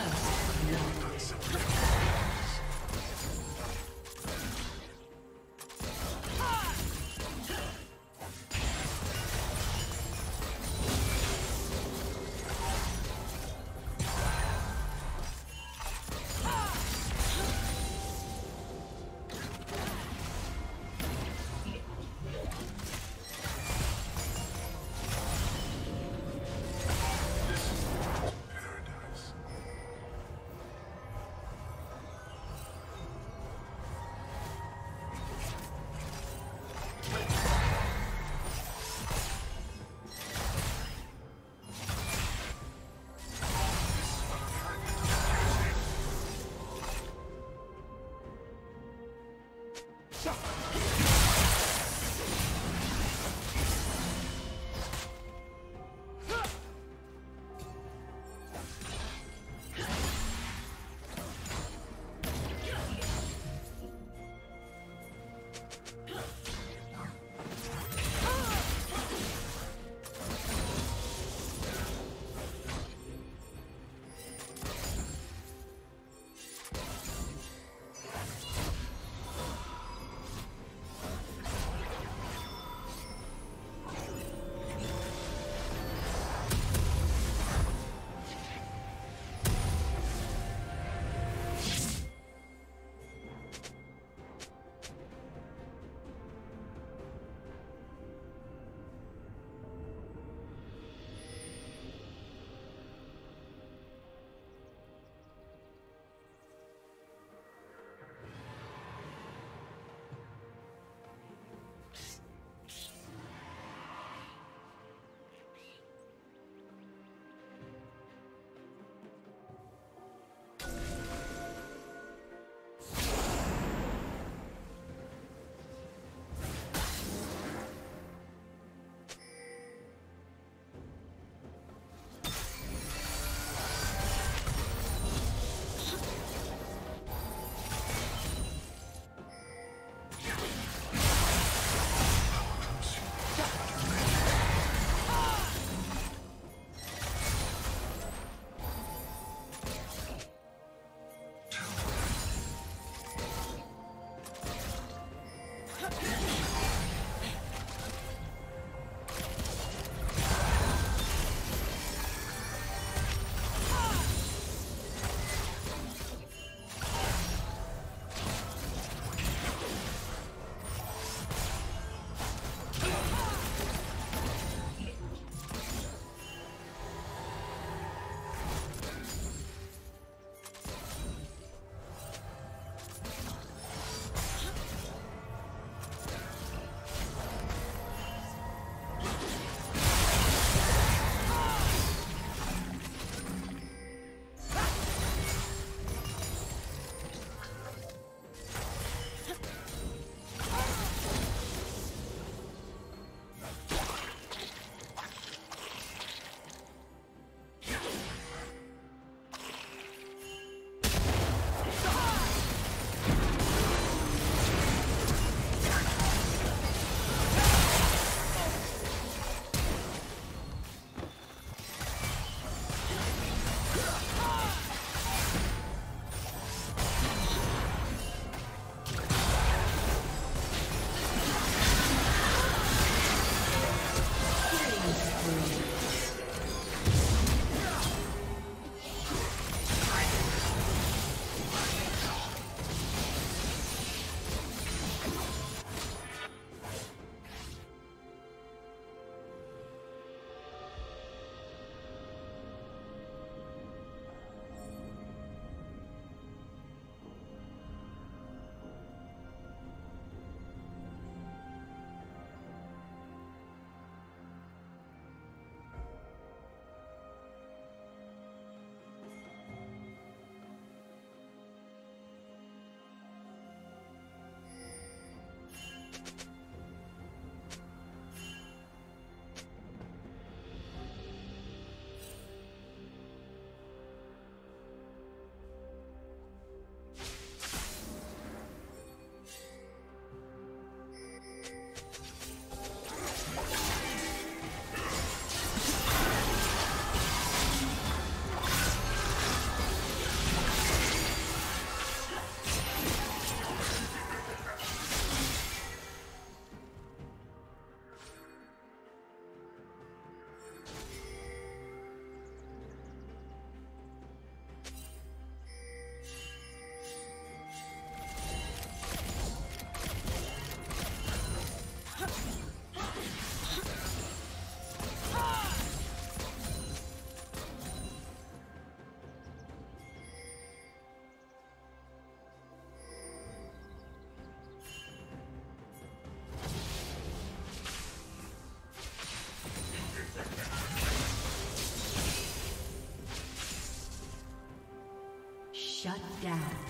First. Shut down.